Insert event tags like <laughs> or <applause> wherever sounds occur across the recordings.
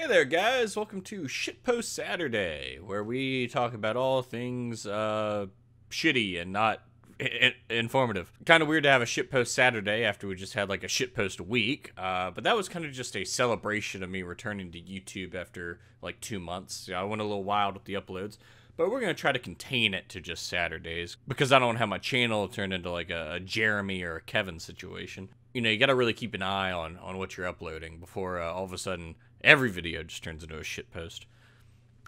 Hey there, guys! Welcome to Shitpost Saturday, where we talk about all things uh, shitty and not I- informative. Kind of weird to have a shitpost Saturday after we just had like a shitpost a week, uh, but that was kind of just a celebration of me returning to YouTube after like two months. I went a little wild with the uploads, but we're gonna try to contain it to just Saturdays because I don't have my channel turn into like a, a Jeremy or a Kevin situation. You know, you got to really keep an eye on on what you're uploading before uh, all of a sudden every video just turns into a shitpost.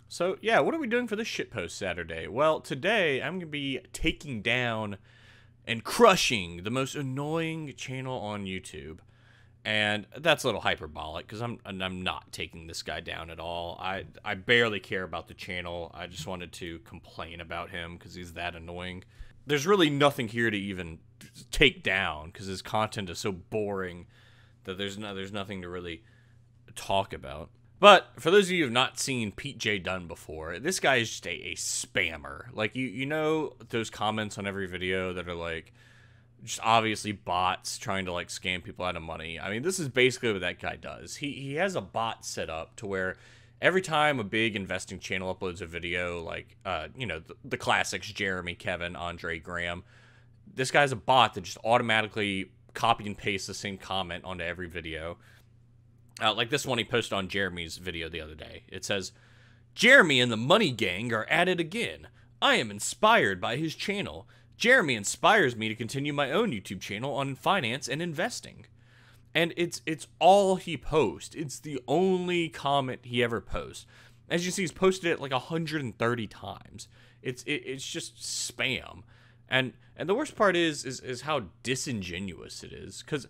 So, yeah, what are we doing for this shitpost Saturday? Well, today I'm going to be taking down and crushing the most annoying channel on YouTube. And that's a little hyperbolic because I'm I'm not taking this guy down at all. I I barely care about the channel. I just wanted to complain about him because he's that annoying. There's really nothing here to even take down because his content is so boring that there's no there's nothing to really talk about. But for those of you who have not seen Pete J. Dunn before, this guy is just a, a spammer. Like you you know those comments on every video that are like just obviously bots trying to like scam people out of money. I mean, this is basically what that guy does. He he has a bot set up to where every time a big investing channel uploads a video, like uh, you know, the, the classics, Jeremy, Kevin, Andrei, Graham, this guy's a bot that just automatically copy and paste the same comment onto every video. Uh, like this one he posted on Jeremy's video the other day. It says, Jeremy and the Money Gang are at it again. I am inspired by his channel. Jeremy inspires me to continue my own YouTube channel on finance and investing. And it's it's all he posts. It's the only comment he ever posts. As you see, he's posted it like 130 times. It's it, it's just spam. And and the worst part is is is how disingenuous it is cuz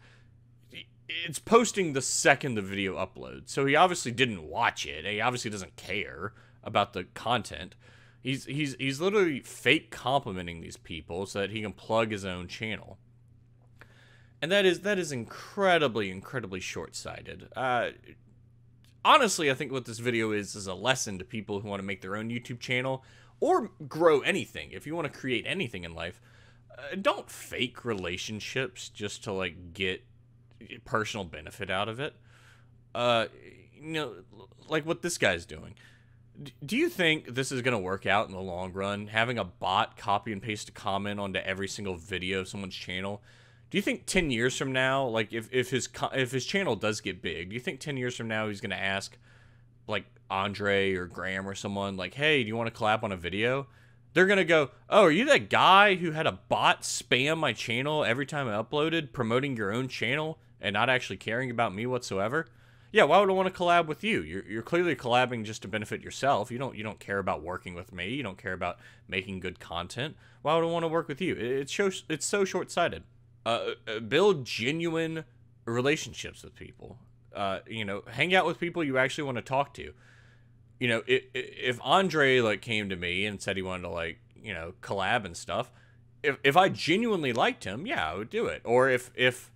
it's posting the second the video uploads. So he obviously didn't watch it. He obviously doesn't care about the content. He's he's he's literally fake complimenting these people so that he can plug his own channel. And that is that is incredibly incredibly short-sighted. Uh honestly, I think what this video is is a lesson to people who want to make their own YouTube channel or grow anything. If you want to create anything in life, uh, don't fake relationships just to like get personal benefit out of it. Uh, you know, like what this guy's doing. Do you think this is going to work out in the long run? Having a bot copy and paste a comment onto every single video of someone's channel? Do you think 10 years from now, like if, if his if his channel does get big, do you think 10 years from now he's going to ask like Andrei or Graham or someone like, "Hey, do you want to collab on a video?" They're going to go, "Oh, are you that guy who had a bot spam my channel every time I uploaded promoting your own channel and not actually caring about me whatsoever?" Yeah, why would I want to collab with you? You're, you're clearly collabing just to benefit yourself. You don't you don't care about working with me. You don't care about making good content. Why would I want to work with you? It, it's so it's so short sighted. Uh, uh, build genuine relationships with people. Uh, you know, hang out with people you actually want to talk to. You know, if, if Andrei like came to me and said he wanted to like you know collab and stuff, if if I genuinely liked him, yeah, I would do it. Or if if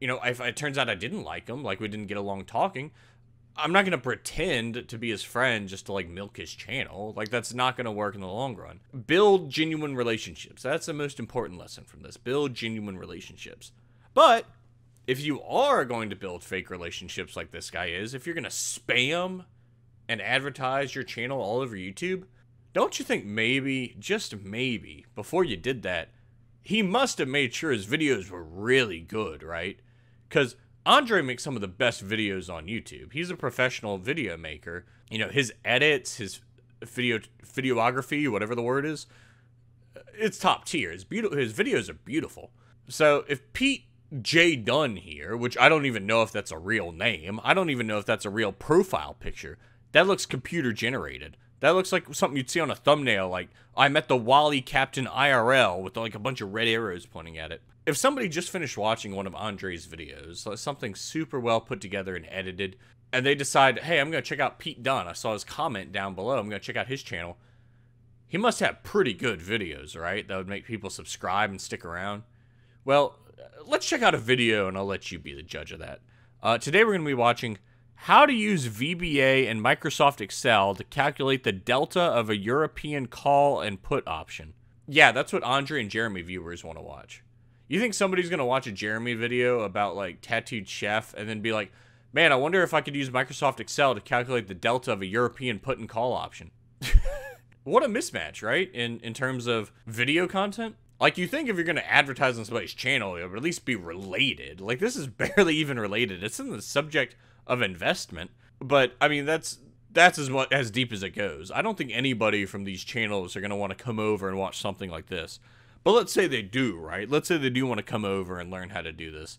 you know, if it turns out I didn't like him, like we didn't get along talking, I'm not going to pretend to be his friend just to like milk his channel. Like that's not going to work in the long run. Build genuine relationships. That's the most important lesson from this. Build genuine relationships. But if you are going to build fake relationships like this guy is, if you're going to spam and advertise your channel all over YouTube, don't you think maybe, just maybe, before you did that, he must have made sure his videos were really good, right? Because Andrei makes some of the best videos on YouTube. He's a professional video maker. You know, his edits, his video videography, whatever the word is, it's top tier. His beautiful his videos are beautiful. So if Pete J Dunn here, which I don't even know if that's a real name, I don't even know if that's a real profile picture. That looks computer generated. That looks like something you'd see on a thumbnail, like I met the Wally Captain IRL with like a bunch of red arrows pointing at it. If somebody just finished watching one of Andrei's videos, something super well put together and edited, and they decide, hey, I'm going to check out Pete Dunn. I saw his comment down below. I'm going to check out his channel. He must have pretty good videos, right? That would make people subscribe and stick around. Well, let's check out a video and I'll let you be the judge of that. Uh, today we're going to be watching how to use VBA and Microsoft Excel to calculate the delta of a European call and put option. Yeah, that's what Andrei and Jeremy viewers want to watch. You think somebody's going to watch a Jeremy video about like tattooed chef and then be like, Man, I wonder if I could use Microsoft Excel to calculate the delta of a European put and call option. <laughs> what a mismatch, right? In in terms of video content. Like you think if you're gonna advertise on somebody's channel, it would at least be related. Like this is <laughs> barely even related. It's in the subject of investment. But I mean that's that's as much as deep as it goes. I don't think anybody from these channels are gonna want to come over and watch something like this. But let's say they do, right? Let's say they do want to come over and learn how to do this.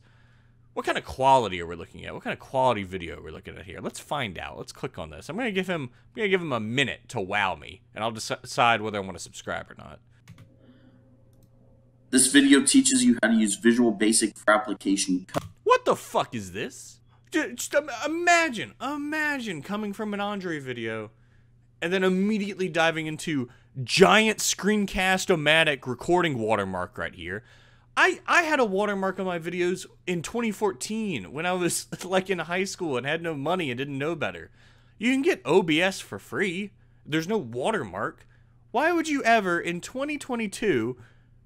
What kind of quality are we looking at? What kind of quality video are we looking at here? Let's find out. Let's click on this. I'm gonna give him I'm gonna give him a minute to wow me, and I'll decide whether I want to subscribe or not. This video teaches you how to use Visual Basic for application. What the fuck is this? Just imagine, imagine coming from an Andrei video and then immediately diving into giant screencast-o-matic recording watermark right here. I, I had a watermark on my videos in 2014 when I was <laughs> like in high school and had no money and didn't know better. You can get OBS for free. There's no watermark. Why would you ever in 2022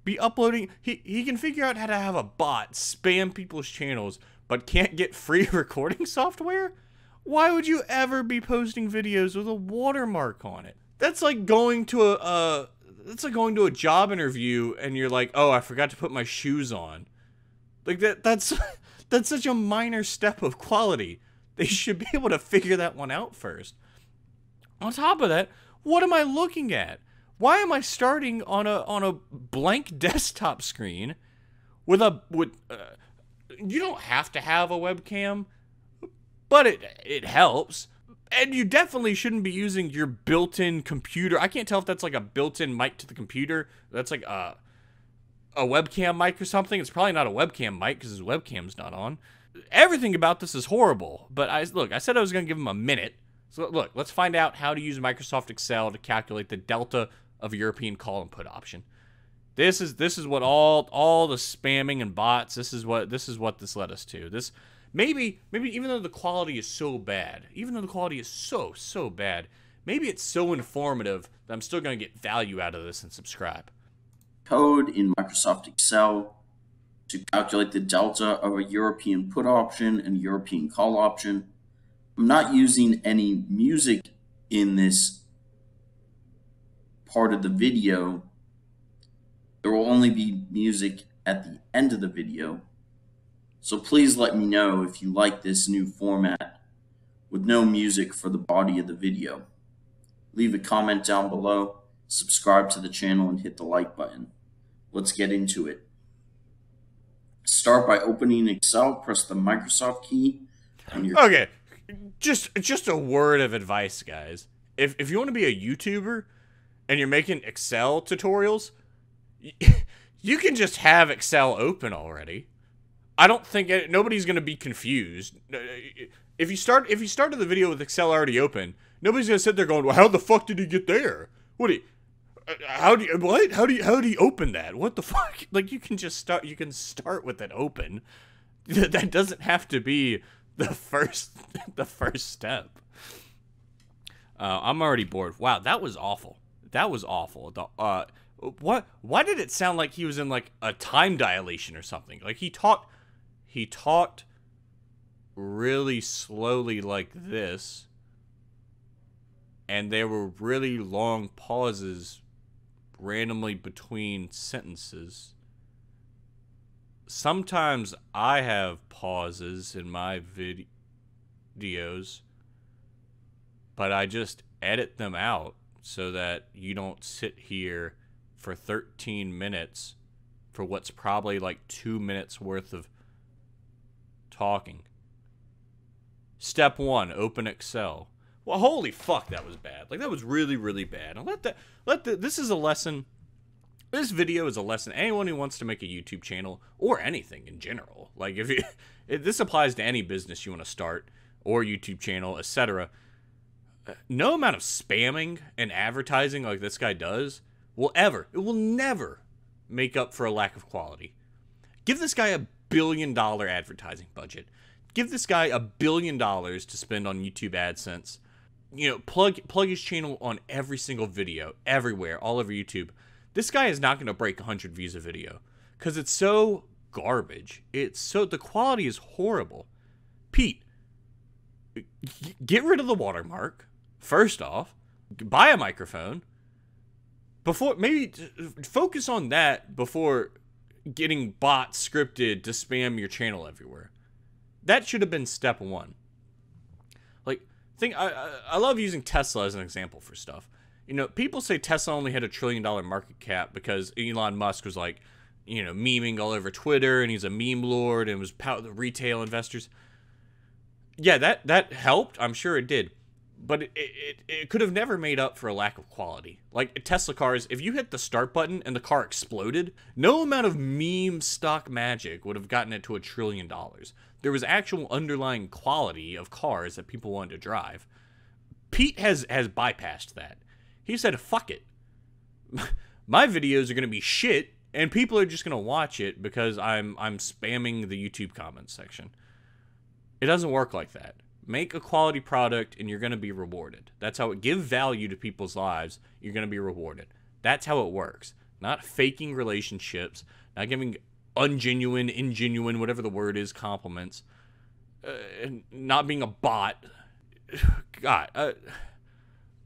be uploading. He, he can figure out how to have a bot spam people's channels, but can't get free <laughs> recording software? Why would you ever be posting videos with a watermark on it? That's like going to a, uh, that's like going to a job interview and you're like, oh, I forgot to put my shoes on. Like that, that's, <laughs> that's such a minor step of quality. They should be able to figure that one out first. On top of that, what am I looking at? Why am I starting on a on a blank <laughs> desktop screen with a with uh, you don't have to have a webcam, but it it helps. And you definitely shouldn't be using your built-in computer. I can't tell if that's like a built-in mic to the computer. That's like a a webcam mic or something. It's probably not a webcam mic because his webcam's not on. Everything about this is horrible. But I look, I said I was going to give him a minute. So look, let's find out how to use Microsoft Excel to calculate the delta of a European call and put option. This is this is what all all the spamming and bots. This is what this is what this led us to. This maybe maybe even though the quality is so bad, even though the quality is so so bad, maybe it's so informative that I'm still going to get value out of this and subscribe. Code in Microsoft Excel to calculate the delta of a European put option and European call option. I'm not using any music in this part of the video, there will only be music at the end of the video. So please let me know if you like this new format with no music for the body of the video. Leave a comment down below, subscribe to the channel, and hit the like button. Let's get into it. Start by opening Excel, press the Microsoft key on your Okay. Just just a word of advice, guys. If if you want to be a YouTuber, and you're making Excel tutorials, <laughs> you can just have Excel open already. I don't think nobody's going to be confused. If you start if you started the video with Excel already open, nobody's going to sit there going, "Well, how the fuck did he get there? What do you uh, how do you what? How do you how do you open that? What the <laughs> fuck? Like you can just start you can start with it open. <laughs> That doesn't have to be the <laughs> first the first step. Uh, I'm already bored. Wow, that was awful. That was awful. The, uh, what? Why did it sound like he was in like a time dilation or something? Like he talked, he talked really slowly like this, and there were really long pauses randomly between sentences. Sometimes I have pauses in my vid- videos, but I just edit them out so that you don't sit here for 13 minutes for what's probably like two minutes worth of talking. Step one, open Excel. Well, holy fuck, that was bad. Like that was really, really bad. Let that let the this is a lesson. This video is a lesson. Anyone who wants to make a YouTube channel or anything in general, like if you, <laughs> if this applies to any business you want to start or YouTube channel, etc uh, no amount of spamming and advertising like this guy does will ever, it will never make up for a lack of quality. Give this guy a billion dollar advertising budget. Give this guy a billion dollars to spend on YouTube AdSense. You know, plug plug his channel on every single video, everywhere, all over YouTube. This guy is not going to break 100 views a video cuz it's so garbage. It's so the quality is horrible. Pete, get rid of the watermark first off. Buy a microphone before maybe focus on that before getting bots scripted to spam your channel everywhere. That should have been step one. Like, think I I love using Tesla as an example for stuff. You know, people say Tesla only had a trillion dollar market cap because Elon Musk was like, you know, memeing all over Twitter and he's a meme lord and was pow- the retail investors. Yeah, that that helped. I'm sure it did but it, it, it could have never made up for a lack of quality. Like Tesla cars, if you hit the start button and the car exploded, no amount of meme stock magic would have gotten it to a trillion dollars. There was actual underlying quality of cars that people wanted to drive. Pete has has bypassed that. He said, "Fuck it. <laughs> My videos are going to be shit and people are just going to watch it because I'm I'm spamming the YouTube comments section." It doesn't work like that. Make a quality product and you're going to be rewarded. That's how it give value to people's lives. You're going to be rewarded. That's how it works. Not faking relationships, not giving ungenuine, ingenuine, whatever the word is, compliments, uh, and not being a bot. <sighs> God, uh,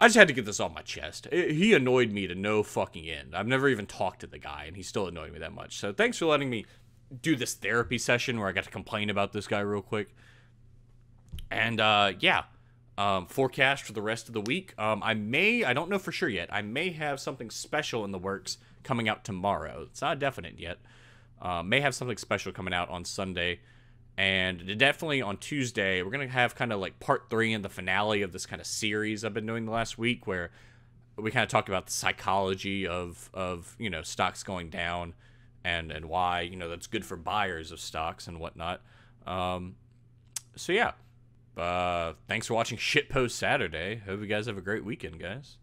I just had to get this off my chest. He annoyed me to no fucking end. I've never even talked to the guy, and he still annoyed me that much. So thanks for letting me do this therapy session where I got to complain about this guy real quick. And uh, yeah, um, forecast for the rest of the week. Um, I may, I don't know for sure yet. I may have something special in the works coming out tomorrow. It's not definite yet. Uh, may have something special coming out on Sunday. And definitely on Tuesday, we're going to have kind of like part three and the finale of this kind of series I've been doing the last week where we kind of talk about the psychology of, of you know, stocks going down and, and why, you know, that's good for buyers of stocks and whatnot. Um, so yeah, uh, thanks for watching Shitpost Saturday. Hope you guys have a great weekend, guys.